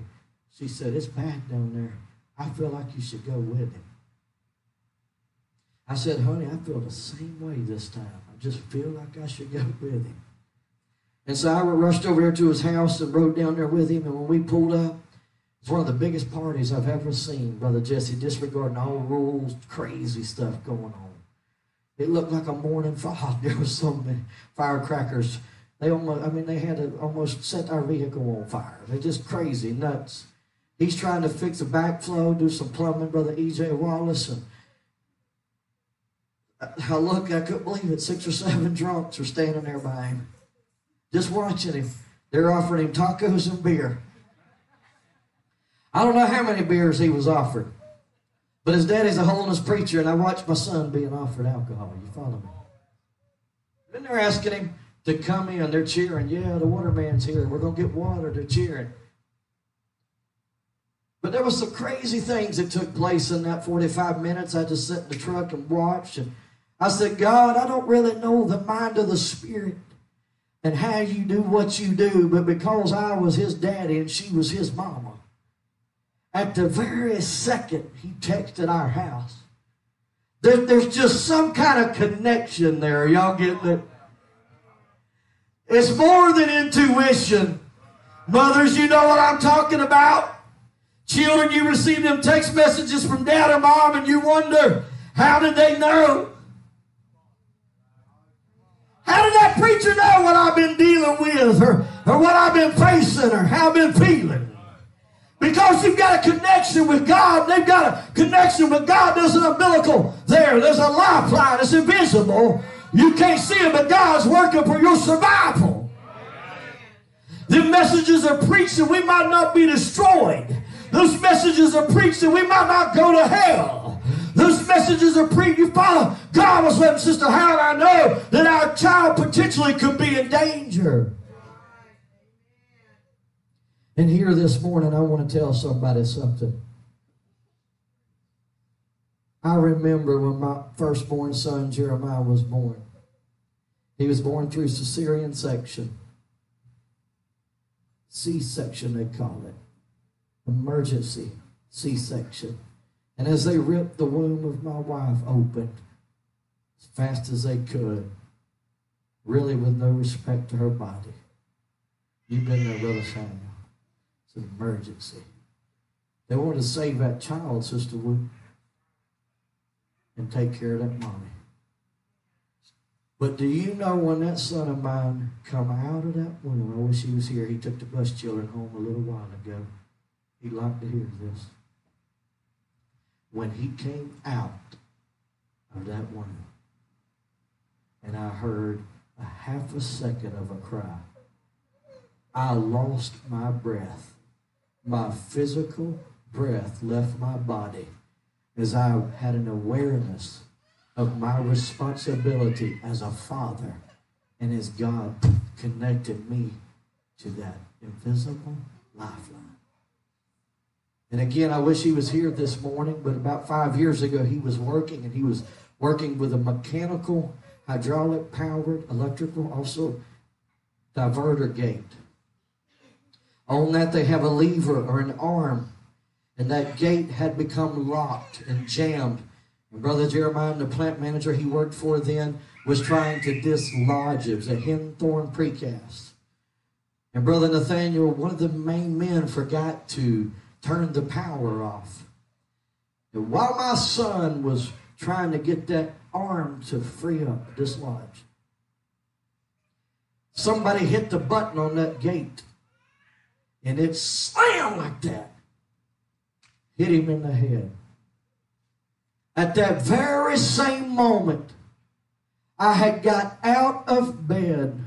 She said, it's bad down there. I feel like you should go with him. I said, honey, I feel the same way this time. I just feel like I should go with him. And so I rushed over there to his house and rode down there with him. And when we pulled up, it's one of the biggest parties I've ever seen, Brother Jesse, disregarding all rules, crazy stuff going on. It looked like a morning fog. There was so many firecrackers. They almost, I mean, they had to almost set our vehicle on fire. They're just crazy, nuts. He's trying to fix a backflow, do some plumbing, Brother E.J. Wallace. And uh, I look, I couldn't believe it. Six or seven drunks were standing there by him, just watching him. They're offering him tacos and beer. I don't know how many beers he was offered. But his daddy's a holiness preacher, and I watched my son being offered alcohol. You follow me? Then they're asking him to come in. They're cheering. Yeah, the waterman's here. We're going to get water. They're cheering. But there was some crazy things that took place in that 45 minutes. I just sat in the truck and watched. And I said, God, I don't really know the mind of the Spirit and how you do what you do, but because I was his daddy and she was his mama, at the very second he texted our house, there, there's just some kind of connection there. Y'all get that? It's more than intuition. Mothers, you know what I'm talking about. Children, you receive them text messages from dad or mom and you wonder, how did they know? How did that preacher know what I've been dealing with or, or what I've been facing or how I've been feeling? Because you've got a connection with God. They've got a connection with God. There's an umbilical there. There's a lifeline. It's invisible. You can't see it, but God's working for your survival. The messages are preached we might not be destroyed. Those messages are preached we might not go to hell. Those messages are preached. You follow. God was letting Sister Howard I know that our child potentially could be in danger. And here this morning, I want to tell somebody something. I remember when my firstborn son Jeremiah was born. He was born through cesarean section. C section, they call it emergency C section. And as they ripped the womb of my wife open as fast as they could, really with no respect to her body, you've been there, Brother Samuel. It's an emergency. They wanted to save that child, Sister Wood, and take care of that mommy. But do you know when that son of mine come out of that womb? I wish he was here. He took the bus children home a little while ago. He'd like to hear this. When he came out of that womb, and I heard a half a second of a cry, I lost my breath. My physical breath left my body as I had an awareness of my responsibility as a father and as God connected me to that invisible lifeline. And again, I wish he was here this morning, but about five years ago, he was working and he was working with a mechanical, hydraulic powered, electrical, also diverter gate. On that, they have a lever or an arm, and that gate had become locked and jammed. And Brother Jeremiah, the plant manager he worked for then, was trying to dislodge it. It was a Henthorn precast. And Brother Nathaniel, one of the main men, forgot to turn the power off. And while my son was trying to get that arm to free up, dislodge, somebody hit the button on that gate and it slammed like that. Hit him in the head. At that very same moment, I had got out of bed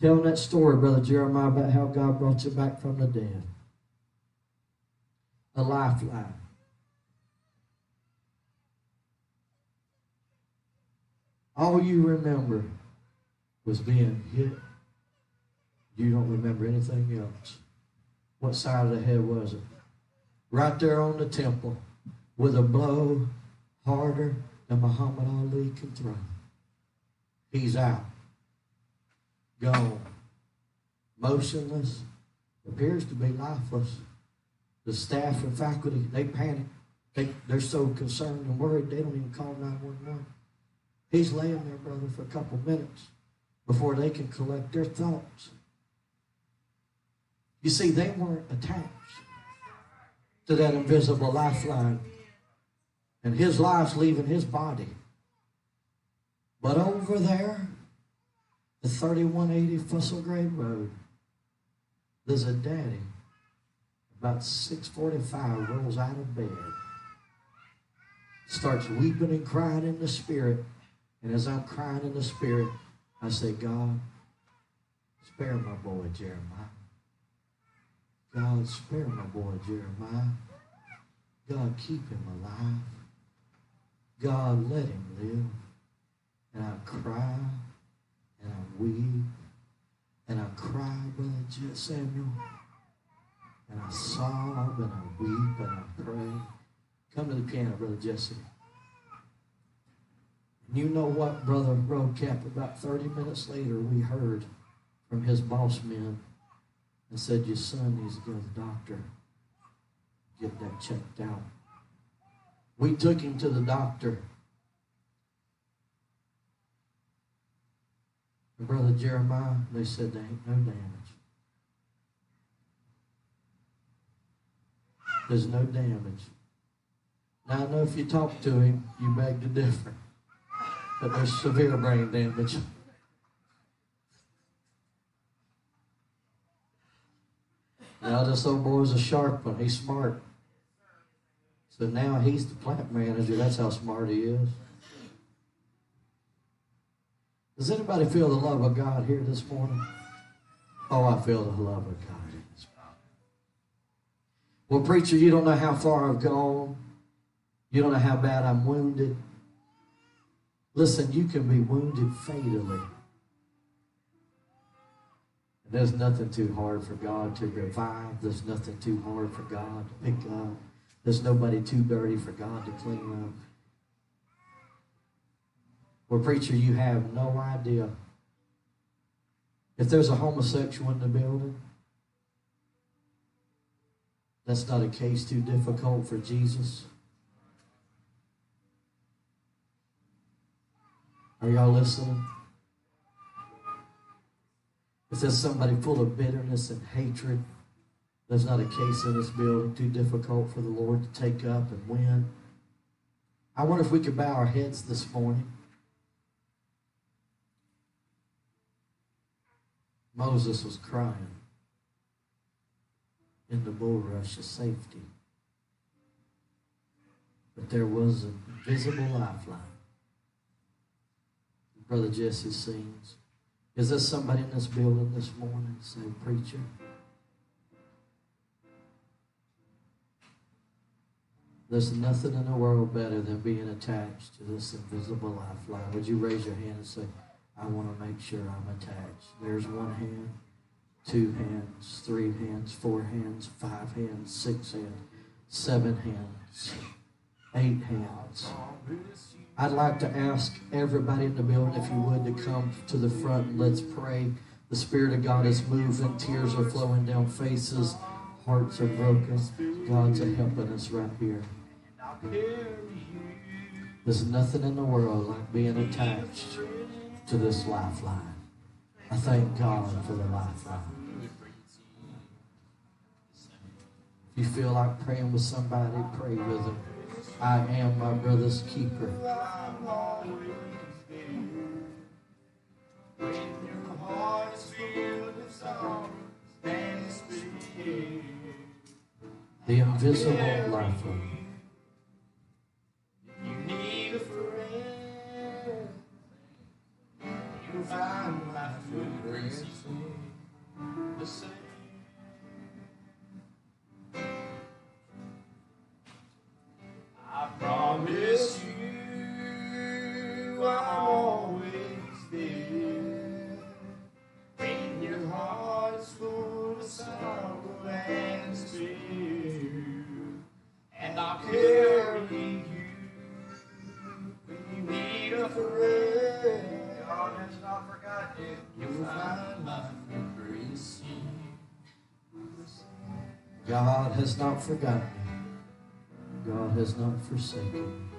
telling that story, Brother Jeremiah, about how God brought you back from the dead a lifeline. All you remember was being hit. You don't remember anything else. What side of the head was it? Right there on the temple with a blow harder than Muhammad Ali can throw. He's out. Gone. Motionless. Appears to be lifeless the staff and faculty, they panic. They, they're so concerned and worried, they don't even call 911. He's laying there, brother, for a couple minutes before they can collect their thoughts. You see, they weren't attached to that invisible lifeline, and his life's leaving his body. But over there, the 3180 Fussell Grade Road, there's a daddy about 6.45, rolls out of bed, starts weeping and crying in the spirit. And as I'm crying in the spirit, I say, God, spare my boy Jeremiah. God, spare my boy Jeremiah. God, keep him alive. God, let him live. And I cry, and I weep, and I cry, Brother Samuel, and I sob, and I weep, and I pray. Come to the piano, Brother Jesse. And you know what, Brother Roadcap? About 30 minutes later, we heard from his boss men and said, Your son needs to go to the doctor, get that checked out. We took him to the doctor. And Brother Jeremiah, they said there ain't no damage. There's no damage. Now I know if you talk to him, you beg to differ. But there's severe brain damage. Now this old boy's a sharp one. He's smart. So now he's the plant manager. That's how smart he is. Does anybody feel the love of God here this morning? Oh, I feel the love of God. Well, preacher, you don't know how far I've gone. You don't know how bad I'm wounded. Listen, you can be wounded fatally. There's nothing too hard for God to revive. There's nothing too hard for God to pick up. There's nobody too dirty for God to clean up. Well, preacher, you have no idea. If there's a homosexual in the building, that's not a case too difficult for Jesus. Are y'all listening? If there's somebody full of bitterness and hatred, there's not a case in this building too difficult for the Lord to take up and win. I wonder if we could bow our heads this morning. Moses was crying in the bulrush of safety. But there was a visible lifeline. Brother Jesse sings. Is there somebody in this building this morning say, Preacher? There's nothing in the world better than being attached to this invisible lifeline. Would you raise your hand and say, I want to make sure I'm attached? There's one hand, two hands, three hands, four hands, five hands, six hands, seven hands, eight hands. I'd like to ask everybody in the building, if you would, to come to the front and let's pray. The Spirit of God is moving, tears are flowing down faces, hearts are broken. God's helping us right here. There's nothing in the world like being attached to this lifeline. I thank God for the lifeline. If you feel like praying with somebody, pray with them. I am my brother's keeper. The invisible lifeline. You need a friend. You find life with grace. The same. Promise you I'm always there. When your heart's full of sorrow and despair, and I'll carry you when you need a friend. Oh, God has not forgotten you. You'll find life with grace. God has not forgotten me. God has not forsaken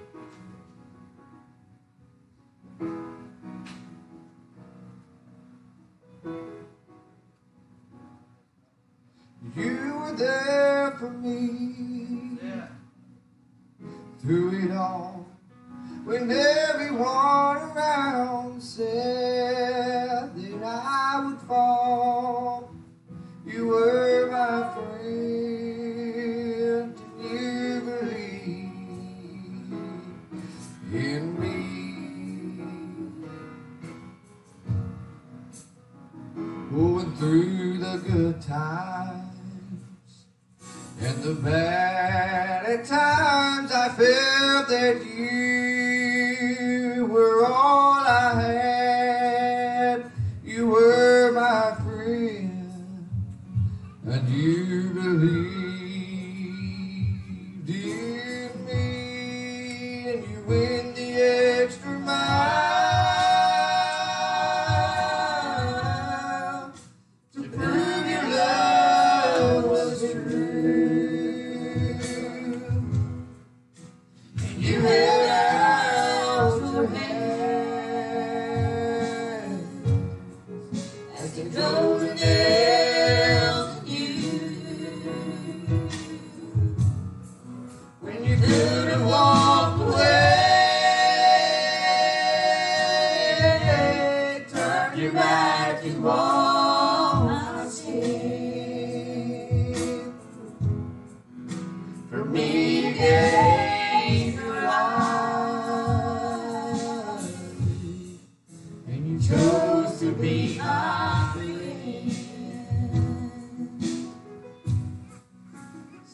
to be a.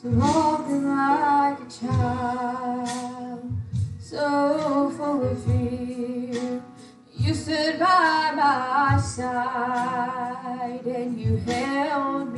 So walking like a child, so full of fear, you stood by my side and you held